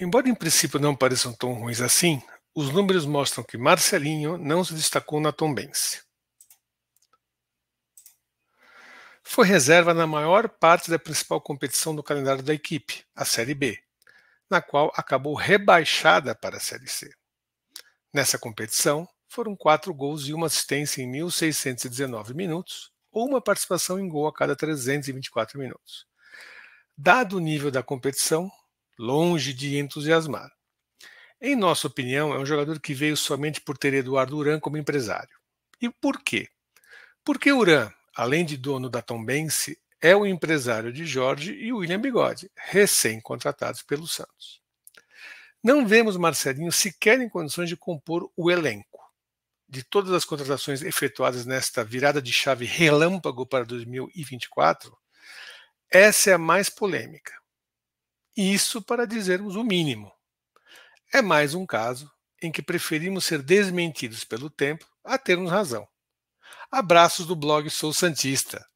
Embora em princípio não pareçam tão ruins assim, os números mostram que Marcelinho não se destacou na Tombense. Foi reserva na maior parte da principal competição do calendário da equipe, a Série B, na qual acabou rebaixada para a Série C. Nessa competição, foram quatro gols e uma assistência em 1.619 minutos, ou uma participação em gol a cada 324 minutos. Dado o nível da competição, longe de entusiasmar. Em nossa opinião, é um jogador que veio somente por ter Eduardo Uran como empresário. E por quê? Porque Uran, além de dono da Tombense, é o empresário de Jorge e William Bigode, recém-contratados pelo Santos. Não vemos Marcelinho sequer em condições de compor o elenco. De todas as contratações efetuadas nesta virada de chave relâmpago para 2024, essa é a mais polêmica. Isso para dizermos o mínimo. É mais um caso em que preferimos ser desmentidos pelo tempo a termos razão. Abraços do blog Sou Santista.